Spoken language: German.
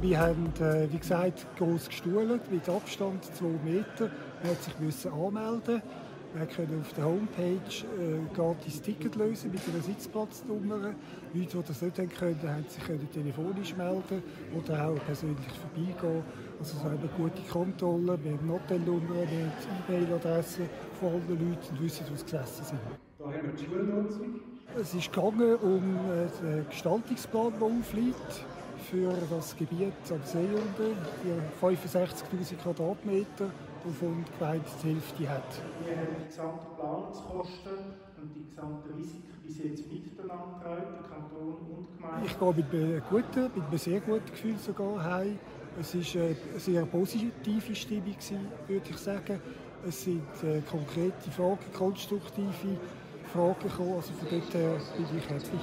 Wir haben, äh, wie gesagt, groß gestuhlt, mit Abstand 2 Meter. Man hat sich anmelden. Man konnte auf der Homepage äh, gratis Ticket lösen mit einer Sitzplatznummer. Leute, die das nicht haben können, haben sich können telefonisch melden oder auch persönlich vorbeigehen. Also so eine gute Kontrolle. Wir haben Hotelnummern, wir haben E-Mail-Adressen von allen Leuten und wissen, wo sie gesessen sind. Da haben wir die Schulnutzung. Es ist gegangen um äh, den Gestaltungsplan, der aufliegt für das Gebiet am See unten, die 65'000 Quadratmeter, wovon die Gemeinde die Hälfte hat. Wir haben die gesamten Planungskosten und die gesamten Risiken bis jetzt miteinander getragen, Kanton und Gemeinde. Ich gehe mit einem guten, mit einem sehr guten Gefühl sogar heim. Es war eine sehr positive Stimmung, würde ich sagen. Es sind äh, konkrete Fragen, konstruktive Fragen gekommen. Also von dort her bin ich happy.